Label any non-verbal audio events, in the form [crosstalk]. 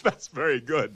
[laughs] That's very good.